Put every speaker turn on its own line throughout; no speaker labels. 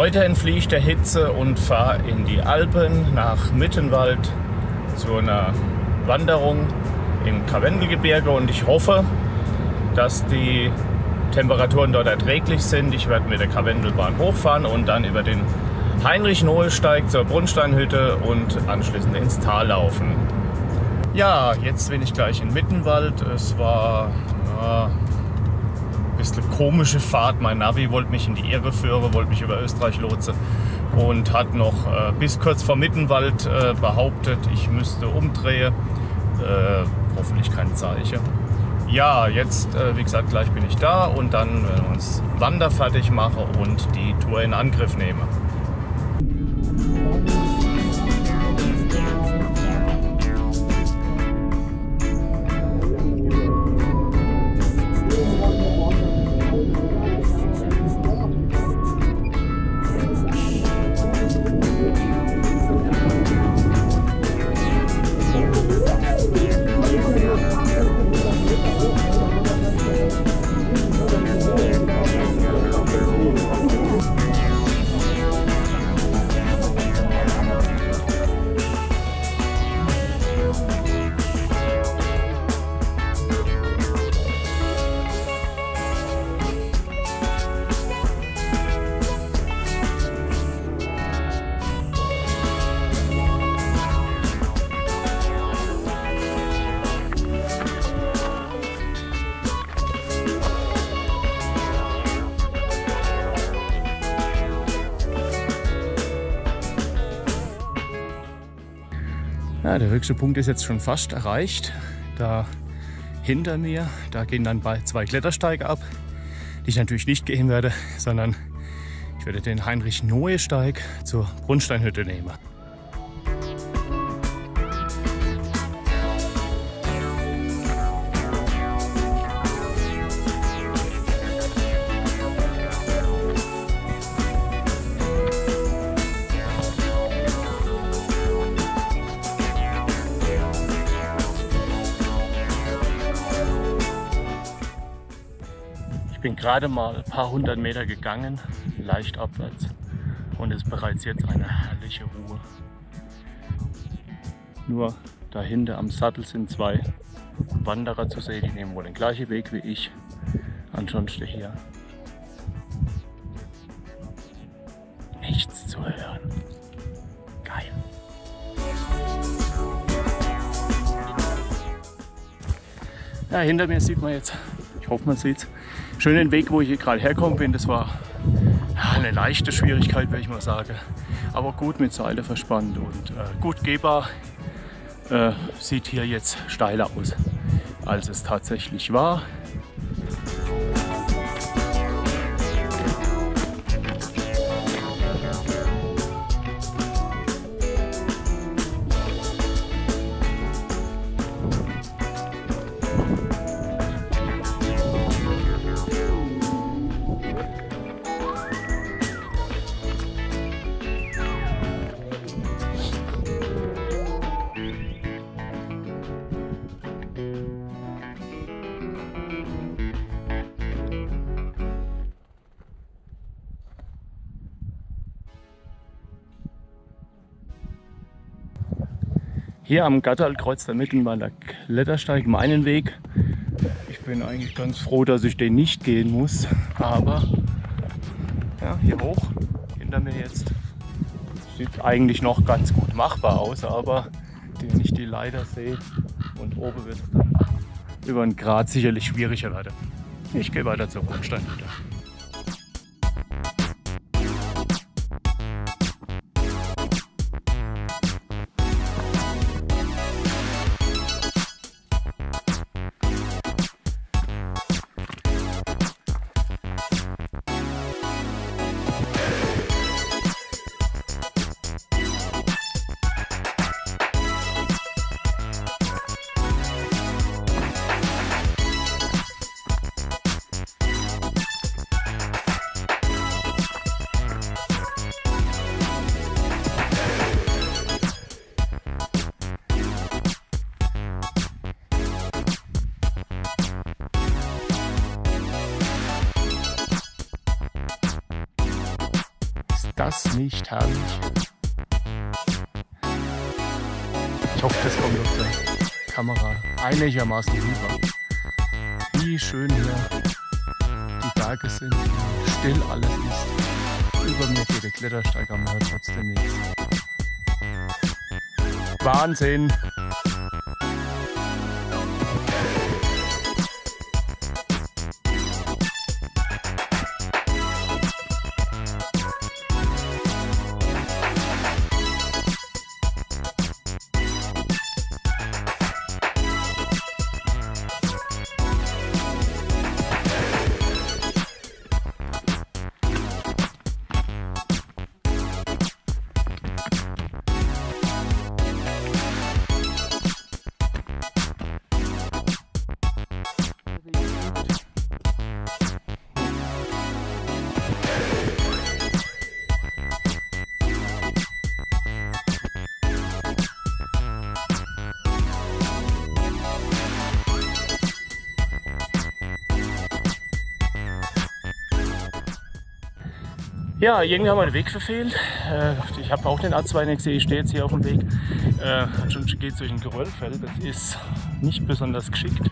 Heute entfliehe ich der Hitze und fahre in die Alpen nach Mittenwald zu einer Wanderung im Karwendelgebirge und ich hoffe, dass die Temperaturen dort erträglich sind. Ich werde mit der Karwendelbahn hochfahren und dann über den Heinrich-Nohl-Steig zur Brunnsteinhütte und anschließend ins Tal laufen. Ja, jetzt bin ich gleich in Mittenwald. Es war ja, bisschen komische Fahrt. Mein Navi wollte mich in die Irre führen, wollte mich über Österreich lotsen und hat noch äh, bis kurz vor Mittenwald äh, behauptet, ich müsste umdrehen. Äh, hoffentlich kein Zeichen. Ja, jetzt, äh, wie gesagt, gleich bin ich da und dann werden wir uns wanderfertig machen und die Tour in Angriff nehmen. Ja, der höchste Punkt ist jetzt schon fast erreicht. Da hinter mir, da gehen dann zwei Klettersteige ab, die ich natürlich nicht gehen werde, sondern ich werde den Heinrich-Noe-Steig zur Brunnsteinhütte nehmen. Ich bin gerade mal ein paar hundert Meter gegangen, leicht abwärts und es ist bereits jetzt eine herrliche Ruhe. Nur dahinter am Sattel sind zwei Wanderer zu sehen, die nehmen wohl den gleichen Weg wie ich. Ansonsten hier nichts zu hören. Geil. Ja, hinter mir sieht man jetzt, hoffe man sieht es, schönen Weg, wo ich hier gerade herkommen bin. Das war eine leichte Schwierigkeit, würde ich mal sagen. Aber gut mit Seile verspannt und äh, gut gehbar. Äh, sieht hier jetzt steiler aus, als es tatsächlich war. Hier am Gatterlkreuz der Mittenwalder Klettersteig meinen Weg. Ich bin eigentlich ganz froh, dass ich den nicht gehen muss. Aber ja, hier hoch, hinter mir jetzt, sieht eigentlich noch ganz gut machbar aus. Aber wenn ich die Leiter sehe und oben wird es dann über einen Grad sicherlich schwieriger werden. Ich gehe weiter zur Rundsteinhütte.
Das nicht herrlich? Ich hoffe, das kommt auf der Kamera einigermaßen rüber. Wie schön hier die Berge sind, wie still alles ist. Über mir geht der Klettersteig, man hört trotzdem nichts. Wahnsinn! Ja, irgendwie haben wir den Weg verfehlt. Äh, ich habe auch den A2 nicht gesehen, ich stehe jetzt hier auf dem Weg. Äh, schon geht durch ein Geröllfeld, das ist nicht besonders geschickt.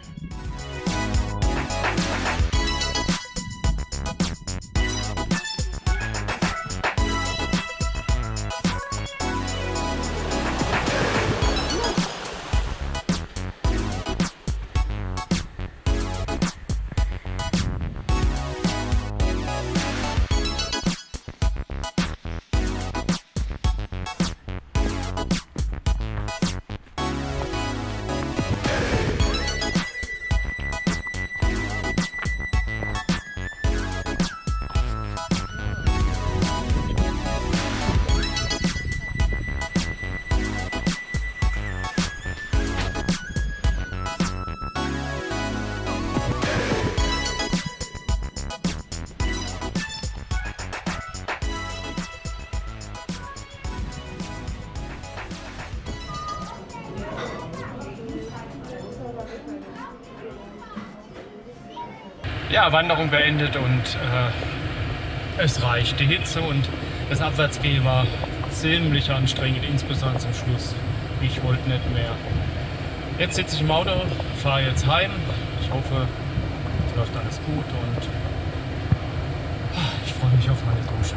Ja, Wanderung beendet und äh, es reicht. Die Hitze und das Abwärtsgehen war ziemlich anstrengend, insbesondere zum Schluss. Ich wollte nicht mehr. Jetzt sitze ich im Auto, fahre jetzt heim. Ich hoffe, es läuft alles gut und ah, ich freue mich auf meine Dusche.